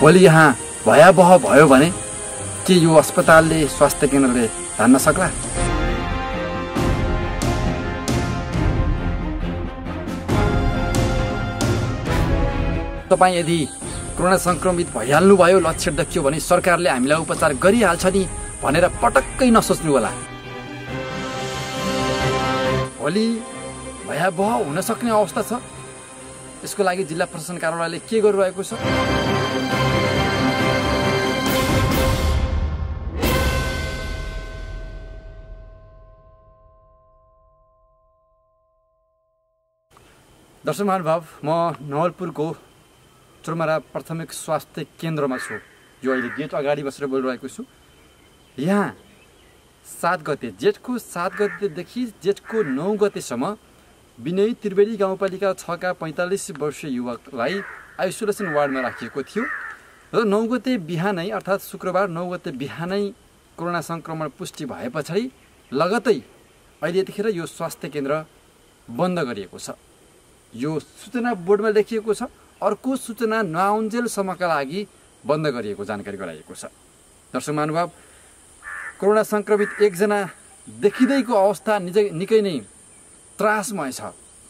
भोलि यहाँ भयावह भयो भने के यो अस्पतालले स्वास्थ्य केन्द्रले धान्न सक्ला? तपाईँ यदि कोरोना सङ्क्रमित भइहाल्नुभयो लक्षण देखियो भने सरकारले हामीलाई उपचार गरिहाल्छ नि भनेर पटक्कै नसोच्नु होला। भोलि भयावह हुन सक्ने अवस्था छ। यसको लागि जिल्ला प्रशासन कार्यालयले के गरिरहेको छ? दर्शक महानुभाव म नवलपुरको चुरमारा प्राथमिक स्वास्थ्य केन्द्रमा छु यो अहिले गेट अगाडि बसेर बोलिरहेको छु। यहाँ सात गते जेठको सात गतेदेखि जेठको नौ गतेसम्म विनय त्रिवेणी गाउँपालिका छका पैँतालिस वर्षीय युवकलाई आइसोलेसन वार्डमा राखिएको थियो। र नौ गते बिहानै अर्थात् शुक्रबार नौ गते बिहानै कोरोना सङ्क्रमण पुष्टि भए पछाडि लगतै अहिले यतिखेर यो स्वास्थ्य केन्द्र बन्द गरिएको छ। यो सूचना बोर्डमा लेखिएको छ। अर्को सूचना नआउन्जेलसम्मका लागि बन्द गरिएको जानकारी गराइएको छ। दर्शक महानुभाव कोरोना सङ्क्रमित एकजना देखिँदैको अवस्था निजै निकै नै त्रासमय छ।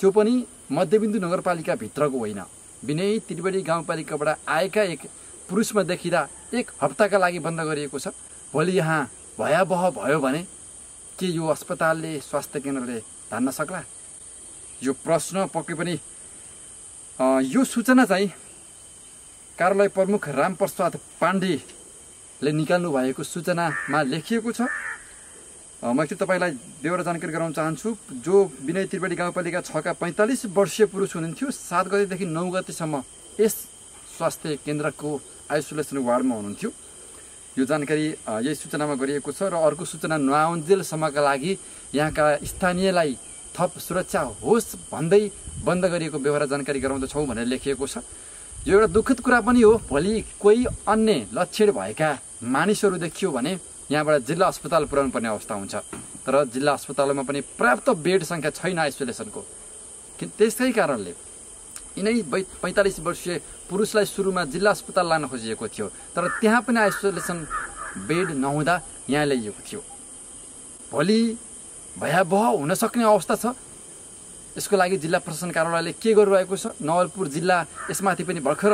त्यो पनि मध्यबिन्दु नगरपालिकाभित्रको होइन। विनय त्रिवेणी गाउँपालिकाबाट आएका एक पुरुषमा देखिँदा एक हप्ताका लागि बन्द गरिएको छ। भोलि यहाँ भयावह भयो भने के यो अस्पतालले स्वास्थ्य केन्द्रले धान्न सक्ला? यो प्रश्न पक्कै पनि यो सूचना चाहिँ कार्यालय प्रमुख रामप्रसाद पाण्डेले निकाल्नु भएको सूचनामा लेखिएको छ। म एकचोटि तपाईँलाई बेहोरा जानकारी गराउन चाहन्छु। जो विनय त्रिवेणी गाउँपालिका छका पैँतालिस वर्षीय पुरुष हुनुहुन्थ्यो सात गतेदेखि नौ गतेसम्म यस स्वास्थ्य केन्द्रको आइसोलेसन वार्डमा हुनुहुन्थ्यो। यो जानकारी यही सूचनामा गरिएको छ र अर्को सूचना नआउन्जेलसम्मका लागि यहाँका स्थानीयलाई थप सुरक्षा होस् भन्दै बन्द गरिएको व्यवहार जानकारी गराउँदछौँ भनेर लेखिएको छ। यो एउटा दुःखद कुरा पनि हो। भोलि कोही अन्य लक्षण भएका मानिसहरू देखियो भने यहाँबाट जिल्ला अस्पताल पुर्याउनु पर्ने अवस्था हुन्छ। तर जिल्ला अस्पतालमा पनि पर्याप्त बेड सङ्ख्या छैन आइसोलेसनको। त्यसै कारणले यिनै बै पैँतालिस वर्षीय पुरुषलाई सुरुमा जिल्ला अस्पताल लान खोजिएको थियो तर त्यहाँ पनि आइसोलेसन बेड नहुँदा यहाँ ल्याइएको थियो। भोलि भयावह हुन सक्ने अवस्था छ। यसको लागि जिल्ला प्रशासन कार्यालयले के गरिरहेको छ? नवलपुर जिल्ला यसमाथि पनि भर्खर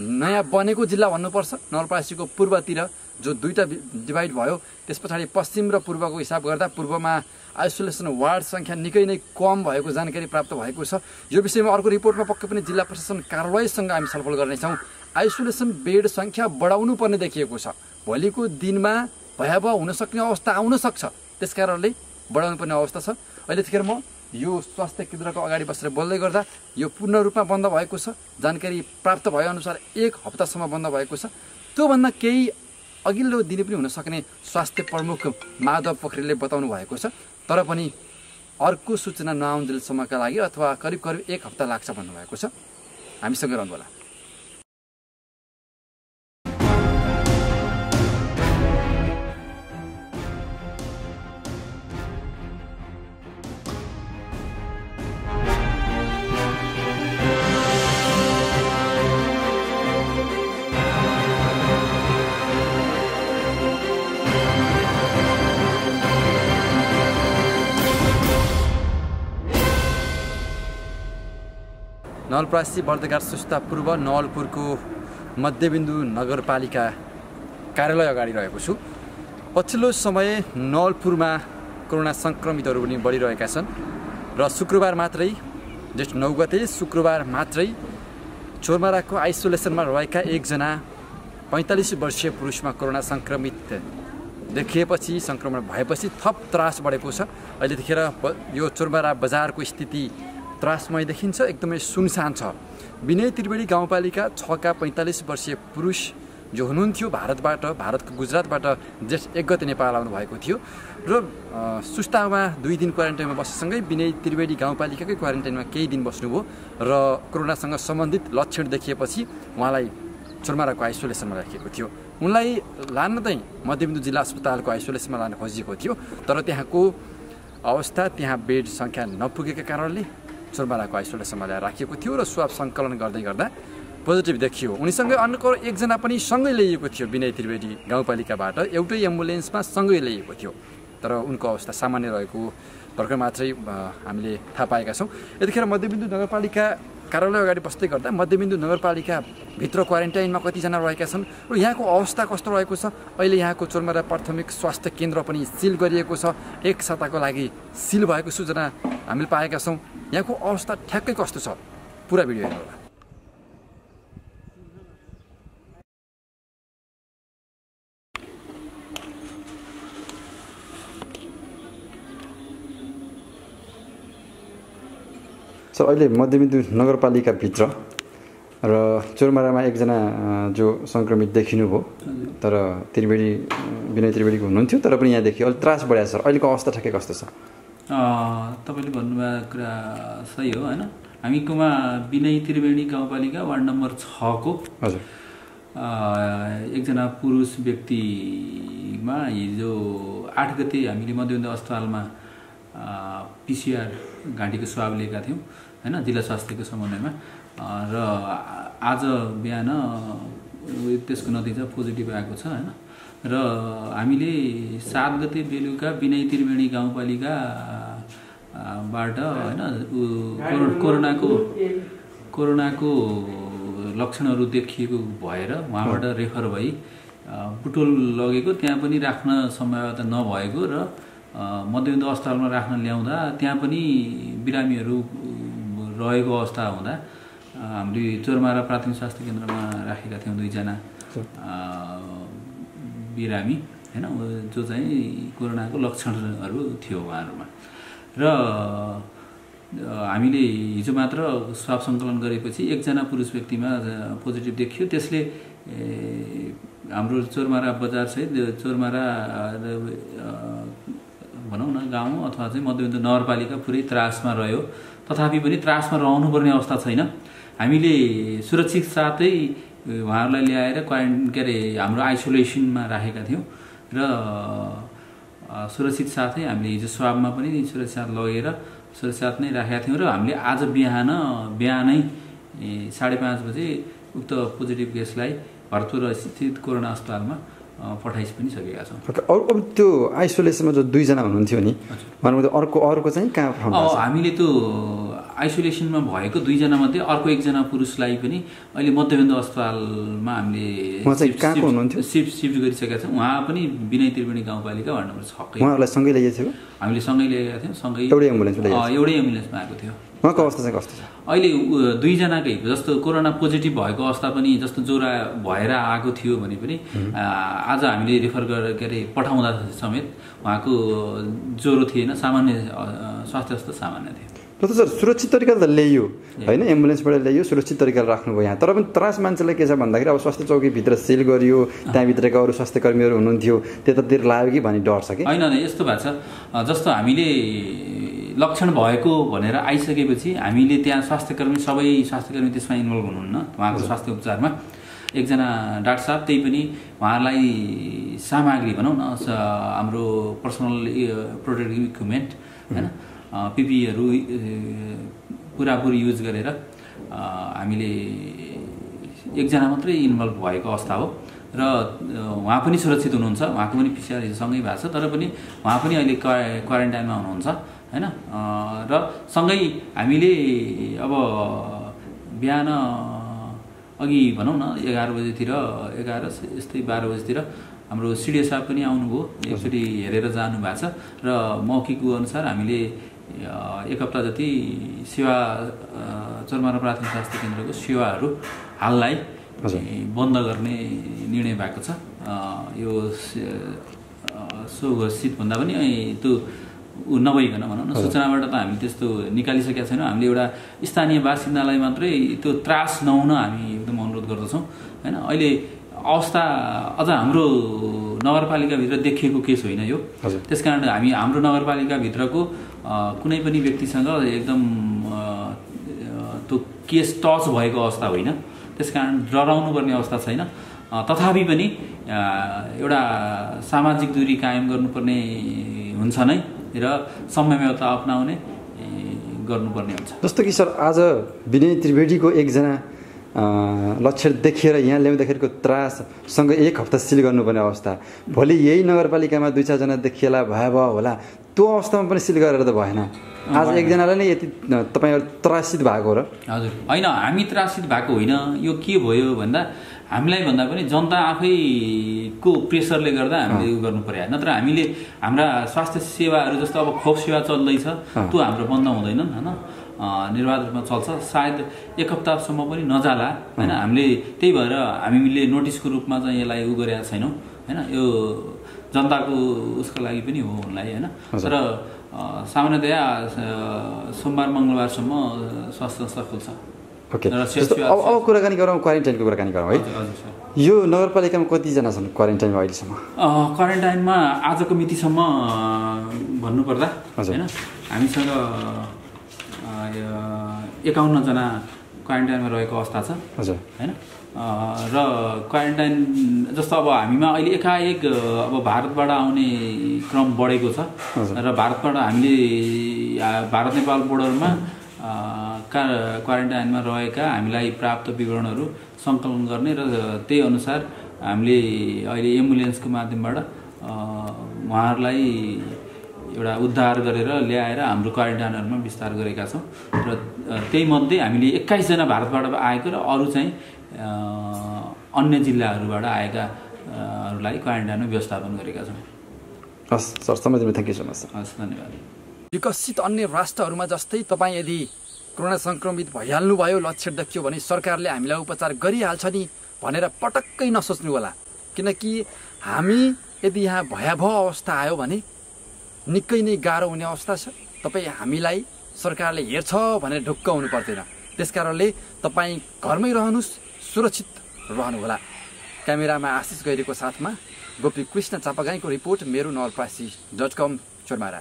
नयाँ बनेको जिल्ला भन्नुपर्छ। नवलपरासीको पूर्वतिर जो दुईवटा डिभाइड भयो त्यस पछाडि पश्चिम र पूर्वको हिसाब गर्दा पूर्वमा आइसोलेसन वार्ड सङ्ख्या निकै नै कम भएको जानकारी प्राप्त भएको छ। यो विषयमा अर्को रिपोर्टमा पक्कै पनि जिल्ला प्रशासन कार्यालयसँग हामी छलफल गर्नेछौँ। आइसोलेसन बेड सङ्ख्या बढाउनु पर्ने देखिएको छ। भोलिको दिनमा भयावह हुन सक्ने अवस्था आउन सक्छ। त्यस कारणले बढाउनु पर्ने अवस्था छ। अहिले त्यतिखेर म यो स्वास्थ्य केन्द्रको अगाडि बसेर बोल्दै गर्दा यो पूर्ण रूपमा बन्द भएको छ। जानकारी प्राप्त भएअनुसार एक हप्तासम्म बन्द भएको छ। त्योभन्दा केही अघिल्लो दिने पनि हुन सक्ने स्वास्थ्य प्रमुख माधव पोखरेलले बताउनु भएको छ। तर पनि अर्को सूचना नआउन्जेलसम्मका लागि अथवा करिब करिब एक हप्ता लाग्छ भन्नुभएको छ। हामीसँग रहनु नवलपरासी बर्दघाट सुस्ता पूर्व नवलपुरको मध्यबिन्दु नगरपालिका कार्यालय अगाडि रहेको छु। पछिल्लो समय नवलपुरमा कोरोना सङ्क्रमितहरू पनि बढिरहेका छन् र शुक्रबार मात्रै जेठ नौ गते शुक्रबार मात्रै चोरमाराको आइसोलेसनमा रहेका एकजना पैँतालिस वर्षीय पुरुषमा कोरोना सङ्क्रमित देखिएपछि सङ्क्रमण भएपछि थप त्रास बढेको छ। अहिले देखेर यो चोरमारा बजारको स्थिति त्रासमय देखिन्छ एकदमै सुनसान छ। विनय त्रिवेणी गाउँपालिका छका पैँतालिस वर्षीय पुरुष जो हुनुहुन्थ्यो भारतबाट भारतको गुजरातबाट जेठ एक गते नेपाल आउनु भएको थियो र सुस्तामा दुई दिन क्वारेन्टाइनमा बसेसँगै विनय त्रिवेणी गाउँपालिकाकै क्वारेन्टाइनमा केही दिन बस्नुभयो र कोरोनासँग सम्बन्धित लक्षण देखिएपछि उहाँलाई चोरमाराको आइसोलेसनमा राखिएको थियो। उनलाई लान चाहिँ मध्यबिन्दु जिल्ला अस्पतालको आइसोलेसनमा लान खोजिएको थियो तर त्यहाँको अवस्था त्यहाँ बेड सङ्ख्या नपुगेका कारणले चोरमाराको आइसोलेसनमा ल्याएर राखिएको थियो र स्वाब सङ्कलन गर्दै गर्दा पोजिटिभ देखियो। उनीसँगै अर्को एकजना पनि सँगै ल्याइएको थियो विनय त्रिवेदी गाउँपालिकाबाट। एउटै एम्बुलेन्समा सँगै ल्याइएको थियो। तर उनको अवस्था सामान्य रहेको भर्खर मात्रै हामीले थाहा पाएका छौँ। यतिखेर मध्यबिन्दु नगरपालिका कार्यालय अगाडि बस्दै गर्दा मध्यबिन्दु नगरपालिकाभित्र क्वारेन्टाइनमा कतिजना रहेका छन् र यहाँको अवस्था कस्तो रहेको छ? अहिले यहाँको चोरमारा प्राथमिक स्वास्थ्य केन्द्र पनि सिल गरिएको छ। एक साताको लागि सिल भएको सूचना हामीले पाएका छौँ। यहाँको अवस्था ठ्याक्कै कस्तो छ? पुरा भिडियो हेर्नु सर अहिले मध्यबिन्दु नगरपालिकाभित्र र चोरमारामा एकजना जो सङ्क्रमित देखिनुभयो तर त्रिवेणी विनय त्रिवेणीको हुनुहुन्थ्यो तर पनि यहाँ देखियो अलिक त्रास बढाएको सर। अहिलेको अवस्था ठ्याक्कै कस्तो छ? तपाईँले भन्नुभएको कुरा सही हो होइन? हामीकोमा विनय त्रिवेणी गाउँपालिका वार्ड नम्बर छको हजुर। एकजना पुरुष व्यक्तिमा हिजो आठ गते हामीले मध्यबिन्दु अस्पतालमा पिसिआर घाँटीको स्वाब लिएका थियौँ होइन जिल्ला स्वास्थ्यको समन्वयमा। र आज बिहान त्यसको नतिजा पोजिटिभ आएको छ होइन। र हामीले सात गते बेलुका विनय त्रिवेणी गाउँपालिका बाट होइन कोरोनाको कोरोनाको लक्षणहरू देखिएको भएर उहाँबाट रेफर भई बुटोल लगेको त्यहाँ पनि राख्न सम्भाव्यता नभएको र मध्यबिन्दु अस्पतालमा राख्न ल्याउँदा त्यहाँ पनि बिरामीहरू रहेको अवस्था हुँदा हामीले चोरमारा प्राथमिक स्वास्थ्य केन्द्रमा राखेका थियौँ दुईजना बिरामी होइन? जो चाहिँ कोरोनाको लक्षणहरू थियो उहाँहरूमा। र हामीले हिजो मात्र स्वाब सङ्कलन गरेपछि एकजना पुरुष व्यक्तिमा पोजिटिभ देखियो। त्यसले हाम्रो चोरमारा बजारसहित चोरमारा भनौँ न गाउँ अथवा चाहिँ मध्यबिन्दु नगरपालिका पुरै त्रासमा रह्यो। तथापि पनि त्रासमा रहनुपर्ने अवस्था छैन। हामीले सुरक्षित साथै उहाँहरूलाई ल्याएर क्वारेन्टाइन के अरे हाम्रो आइसोलेसनमा राखेका थियौँ र सुरक्षित साथै हामीले हिजो स्वाबमा पनि सुरक्षित लगेर सुरक्षित नै राखेका थियौँ र हामीले आज बिहान बिहानै साढे पाँच बजे उक्त पोजिटिभ केसलाई भरतपुर स्थित कोरोना अस्पतालमा पठाइ पनि सकेका छौँ। अब त्यो आइसोलेसनमा जो दुईजना हुनुहुन्थ्यो नि भन्नु अर्को अर्को चाहिँ कहाँ हामीले त्यो आइसोलेसनमा भएको दुईजना मध्ये अर्को एकजना पुरुषलाई पनि अहिले मध्यबिन्दु अस्पतालमा हामीले सिफ्ट सिफ्ट गरिसकेका छौँ। उहाँ पनि विनय त्रिवेणी गाउँपालिका वार्ड नम्बर छकै हामीले सँगै ल्याएका थियौँ सँगै एउटै एम्बुलेन्स एउटै एम्बुलेन्समा आएको थियो। उहाँको अवस्था चाहिँ कस्तो छ? अहिले दुईजनाकै जस्तो कोरोना पोजिटिभ भएको अवस्था पनि जस्तो ज्वरो भएर आएको थियो भने पनि आज हामीले रेफर गरेर के अरे पठाउँदा समेत उहाँको ज्वरो थिएन सामान्य स्वास्थ्य अवस्था सामान्य थियो। र त सर सुरक्षित तरिकाले त ल्याइयो होइन एम्बुलेन्सबाट ल्याइयो सुरक्षित तरिकाले राख्नुभयो यहाँ तर पनि त्रास मान्छेलाई के छ भन्दाखेरि अब स्वास्थ्य चौकीभित्र सिल गरियो त्यहाँभित्रका अरू स्वास्थ्य कर्मीहरू हुनुहुन्थ्यो त्यतातिर लाग्यो कि भन्ने डर छ कि होइन यस्तो भएको छ जस्तो हामीले लक्षण भएको भनेर आइसकेपछि हामीले त्यहाँ स्वास्थ्य कर्मी सबै स्वास्थ्य कर्मी त्यसमा इन्भल्भ हुनुहुन्न उहाँको स्वास्थ्य उपचारमा एकजना डाक्टर साहब त्यही पनि उहाँहरूलाई सामग्री भनौँ न हाम्रो पर्सनल प्रोटेक्टिभ इक्विपमेन्ट होइन पिपिईहरू पुरापुरी युज गरेर हामीले एकजना मात्रै इन्भल्भ भएको अवस्था हो। र उहाँ पनि सुरक्षित हुनुहुन्छ। उहाँको पनि पिसिआर सँगै भएको छ तर पनि उहाँ पनि अहिले क्वारेन्टाइनमा हुनुहुन्छ होइन? र सँगै हामीले अब बिहान अघि भनौँ न एघार बजीतिर एघार यस्तै बाह्र बजीतिर हाम्रो सिडिओ साहब पनि आउनुभयो। एकचोटि हेरेर जानु भएको छ। र मौखिकको अनुसार हामीले एक हप्ता जति सेवा चर्मारा प्राथमिक स्वास्थ्य केन्द्रको सेवाहरू हाललाई बन्द गर्ने निर्णय भएको छ। यो सो घोषितभन्दा पनि त्यो ऊ नभइकन भनौँ न सूचनाबाट त हामी त्यस्तो निकालिसकेका छैनौँ। हामीले एउटा स्थानीय बासिन्दालाई मात्रै त्यो त्रास नहुन हामी एकदम अनुरोध गर्दछौँ। होइन अहिले अवस्था अझ हाम्रो नगरपालिकाभित्र देखिएको केस होइन यो। त्यस कारण हामी हाम्रो नगरपालिकाभित्रको कुनै पनि व्यक्तिसँग एकदम त्यो केस टच भएको अवस्था होइन। त्यस कारण डराउनु पर्ने अवस्था छैन। तथापि पनि एउटा सामाजिक दूरी कायम गर्नुपर्ने हुन्छ नै र संयमता अप्नाउने गर्नुपर्ने हुन्छ। जस्तो कि सर आज विनय त्रिवेदीको एकजना लक्षण देखेर यहाँ ल्याउँदाखेरिको त्राससँग एक हप्ता सिल गर्नुपर्ने अवस्था। भोलि यही नगरपालिकामा दुई चारजना देखिएला भयावह होला त्यो अवस्थामा पनि सिल गरेर त भएन। आज एकजनालाई नै यति तपाईँहरू त्रासित भएको हो र? हजुर। होइन हामी त्रासित भएको होइन। यो के भयो भन्दा हामीलाई भन्दा पनि जनता आफैको प्रेसरले गर्दा हामीले उयो गर्नु पर्यो नत्र हामीले हाम्रा स्वास्थ्य सेवाहरू जस्तो अब खोप सेवा चल्दैछ त्यो हाम्रो बन्द हुँदैन होइन? निर्वाध रूपमा चल्छ। सायद एक हप्तासम्म पनि नजाला होइन? हामीले त्यही भएर हामीले नोटिसको रूपमा चाहिँ यसलाई उ गरेका छैनौँ होइन? यो जनताको उसको लागि पनि हो उनलाई होइन? तर सामान्यतया सोमबार मङ्गलबारसम्म स्वास्थ्य संस्था खुल्छ। ओके जस्तो अब अब कुराकानी गरौँ क्वारेन्टाइनको कुराकानि गरौँ है हजुर हजुर सर यो नगरपालिकामा कतिजना छन् क्वारेन्टाइनमा अहिलेसम्म? क्वारेन्टाइनमा आजको मितिसम्म भन्नुपर्दा। होइन? हामीसँग एकाउन्नजना क्वारेन्टाइनमा रहेको अवस्था छ हजुर। होइन? र क्वारेन्टाइन जस्तो अब हामीमा अहिले एकाएक अब भारतबाट आउने क्रम बढेको छ। र भारतबाट हामीले भारत नेपाल बोर्डरमा का क्वारेन्टाइनमा रहेका हामीलाई प्राप्त विवरणहरू सङ्कलन गर्ने र त्यही अनुसार हामीले अहिले एम्बुलेन्सको माध्यमबाट उहाँहरूलाई एउटा उद्धार गरेर ल्याएर हाम्रो क्वारेन्टाइनहरूमा विस्तार गरेका छौँ। र त्यही मध्ये हामीले एक्काइसजना भारतबाट आएको र अरू चाहिँ अन्य जिल्लाहरूबाट आएका अ, हरूलाई क्वारेन्टाइनमा व्यवस्थापन गरेका छौँ। हस् सर समय thank you so much sir हस् धन्यवाद। विकसित अन्य राष्ट्रहरूमा जस्तै तपाईँ यदि कोरोना सङ्क्रमित भइहाल्नुभयो लक्षण देखियो भने सरकारले हामीलाई उपचार गरिहाल्छ नि भनेर पटक्कै नसोच्नु होला। किनकि हामी यदि यहाँ भयावह अवस्था आयो भने निकै नै गाह्रो हुने अवस्था छ। तपाईँ हामीलाई सरकारले हेर्छ भनेर ढुक्क हुनु पर्दैन। त्यस कारणले तपाईँ घरमै रहनुहोस् सुरक्षित रहनुहोला क्यामेरामा आशिष गैरीको साथमा गोपी कृष्ण चापागाईको रिपोर्ट मेरो नवलप्रासी डट कम चोरमारा।